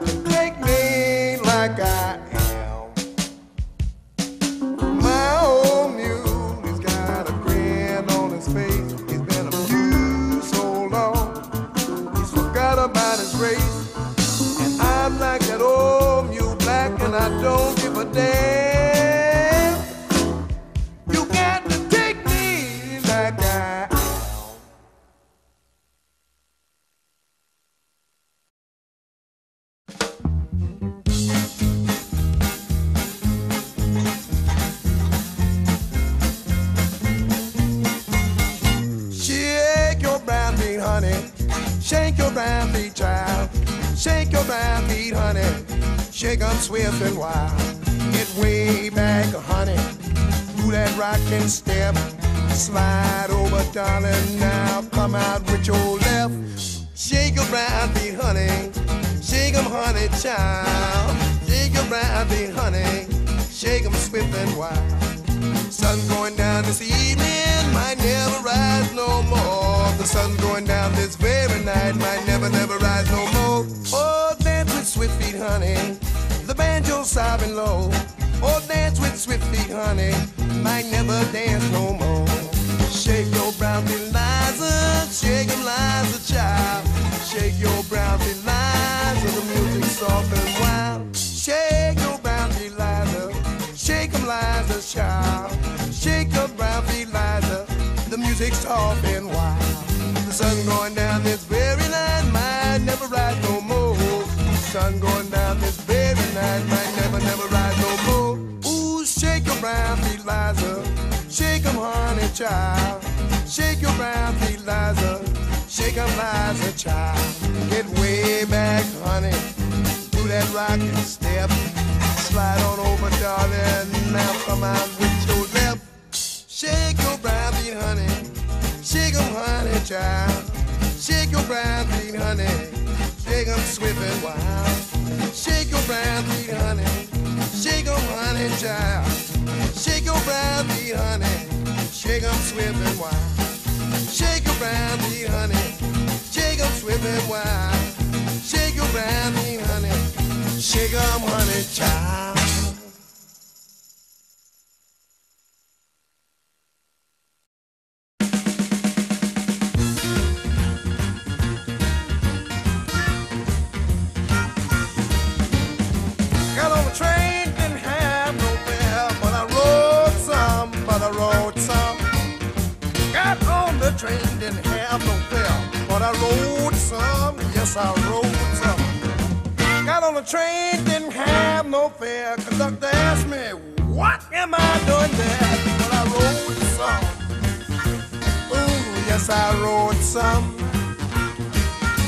You honey. Shake 'em swift and wild. Sun going down this evening might never rise no more. The sun going down this very night might never, never rise no more. Oh, dance with swift feet, honey. The banjo sobbing low. Oh, dance with swift feet, honey. Might never dance no more. Shake your brown feet, Liza. Shake 'em, Liza, child. Shake your brown feet, Liza. The music's soft and wild. Shake your. Shake 'em, Liza, child. Shake your brown feet, Liza. The music's soft and wild. The sun going down this very night might never rise no more. Sun going down this very night might never, never rise no more. Ooh, shake your brown feet, Liza. Shake 'em, honey, child. Shake your brown feet, Liza. Shake 'em, Liza, child. Get way back, honey. Do that rockin' step. Slide on over, darling. Now come out with your left. Shake your brown feet, honey. Shake 'em, honey, child. Shake your brown feet, honey. Shake 'em swift and wild. Shake your brown feet, honey. Shake 'em, honey, child. Shake your brown feet, honey. Shake 'em swift and wild. Shake your brown feet, honey. Shake 'em swift and wild. Shake your brown feet, honey. Shake 'em, honey, child. Got on the train, didn't have no fare, but I rode some, but I rode some. Got on the train, didn't have no fare, but I rode some, yes I rode some. Got on the train, didn't have no fare, conductor asked me, what am I doing there? But I rode some. Ooh, yes I rode some.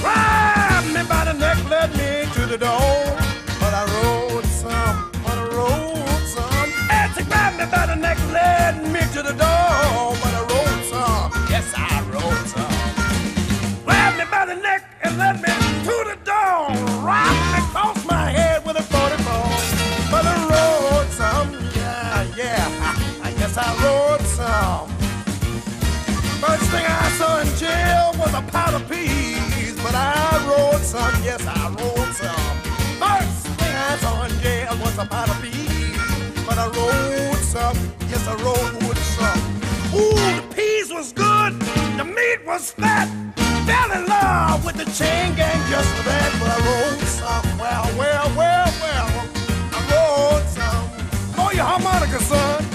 Grabbed me by the neck, led me to the door. how of peas, but I rolled some, yes, I rolled some. First thing I saw in jail was a pot of peas, but I rolled some, yes, I rolled some. Ooh, the peas was good, the meat was fat. Fell in love with the chain gang just for that, but I rolled some. Well, well, well, well, I rolled some. Blow your harmonica, son.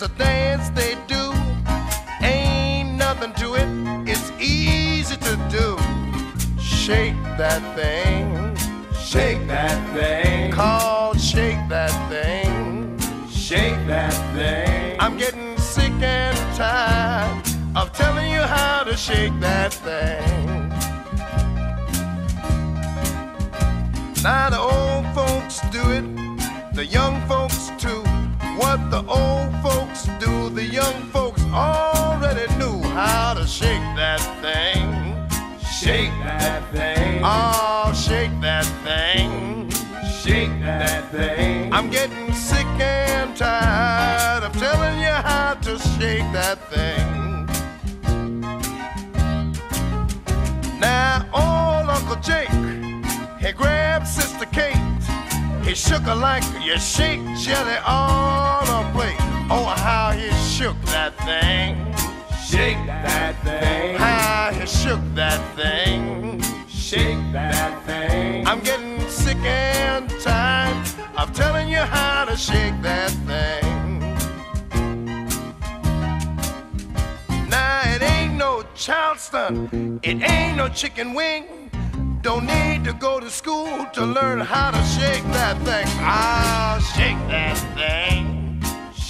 There's a dance they do, ain't nothing to it, it's easy to do. Shake that thing, shake that thing, Call, shake that thing, shake that thing. I'm getting sick and tired of telling you how to shake that thing. Now the old folks do it, the young folks already knew how to shake that thing. Shake that thing. Oh, shake that thing. Shake that thing. I'm getting sick and tired of telling you how to shake that thing. Now, old Uncle Jake, he grabbed Sister Kate. He shook her like you shake jelly on thing. Shake that thing. He shook that thing. Shake that thing. I'm getting sick and tired of telling you how to shake that thing. Now it ain't no Charleston, it ain't no chicken wing. Don't need to go to school to learn how to shake that thing. I'll shake that thing.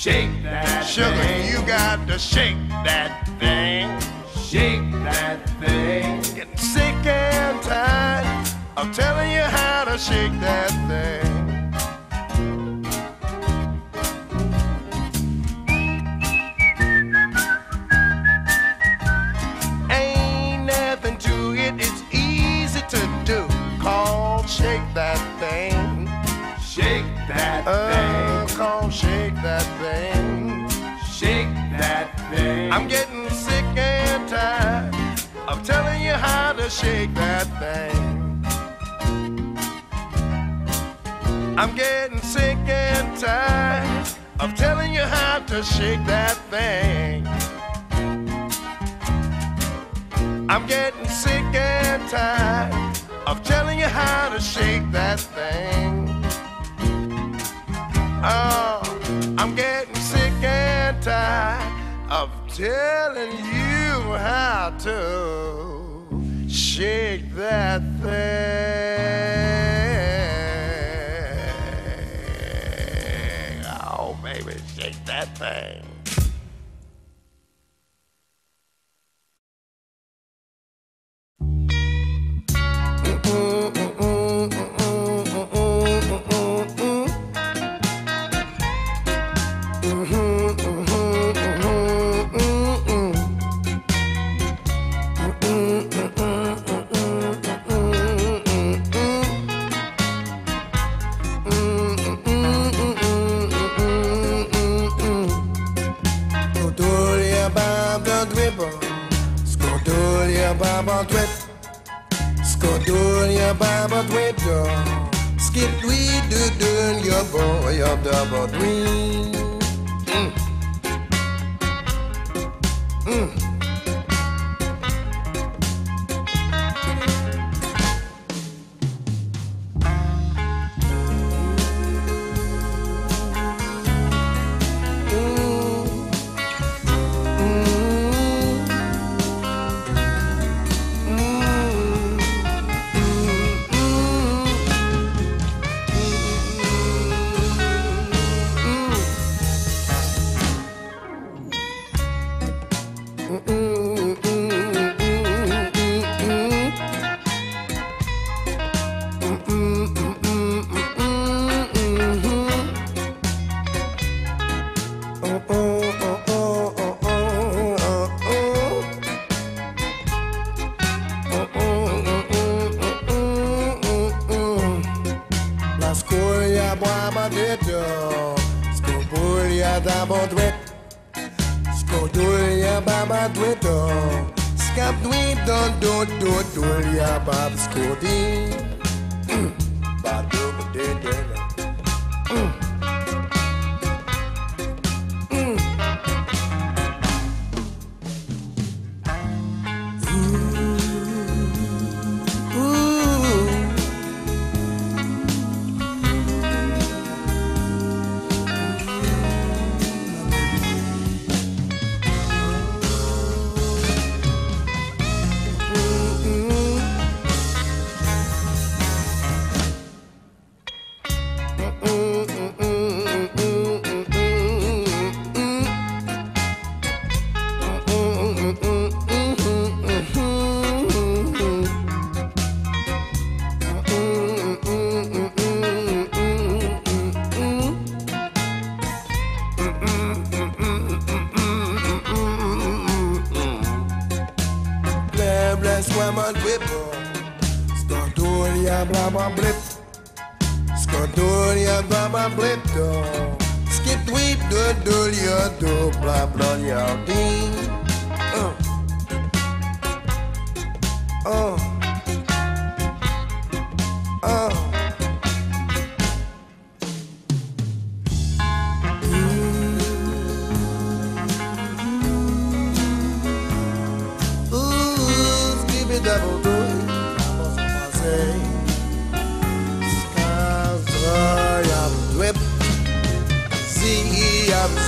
Shake that Sugar, thing. you got to shake that thing. Shake that thing. Getting sick and tired of telling you how to shake that thing. Ain't nothing to it, it's easy to do. Call shake that thing. Shake that Uh, thing. call shake that I'm getting sick and tired of telling you how to shake that thing. I'm getting sick and tired of telling you how to shake that thing. I'm getting sick and tired of telling you how to shake that thing. Oh, of telling you how to shake that thing. Oh, baby, shake that thing. La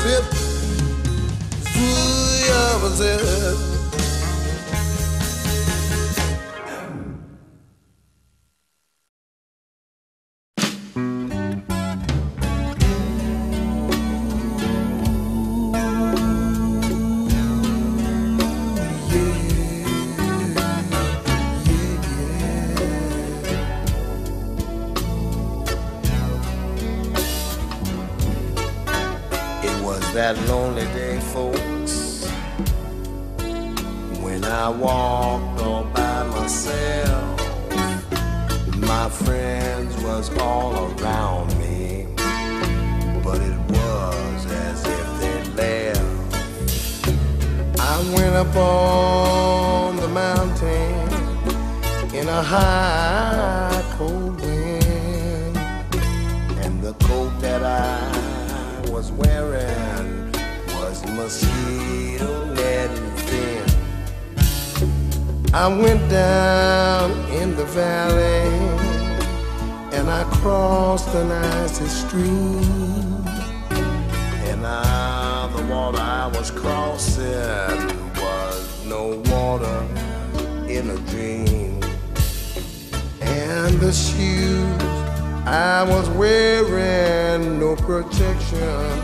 I'm zip. It I went down in the valley and I crossed an icy stream. And the water I was crossing was no water in a dream and the shoes I was wearing no protection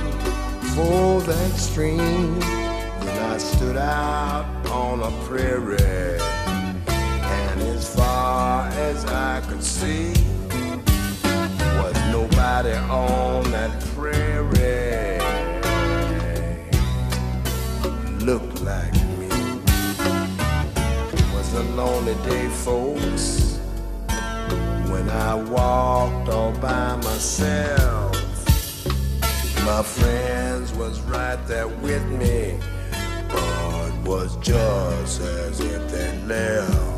for that stream. Then I stood out on a prairie, and as far as I could see, was nobody on that prairie. Looked like me. It was a lonely day, folks when I walked all by myself. My friends was right there with me, but was just as if they left.